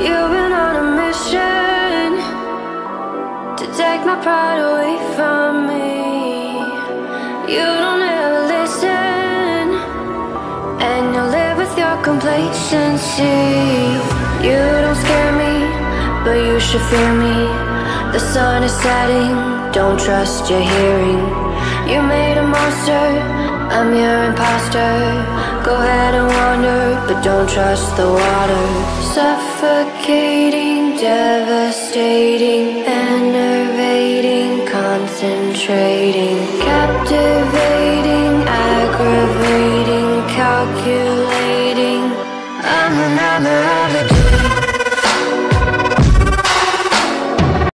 You've been on a mission To take my pride away from me. You don't ever listen And you live with your complacency. You don't scare me But you should fear me. The sun is setting Don't trust your hearing. You made a monster I'm your imposter. Go ahead and but don't trust the water. Suffocating, devastating, enervating, concentrating, captivating, aggravating, calculating.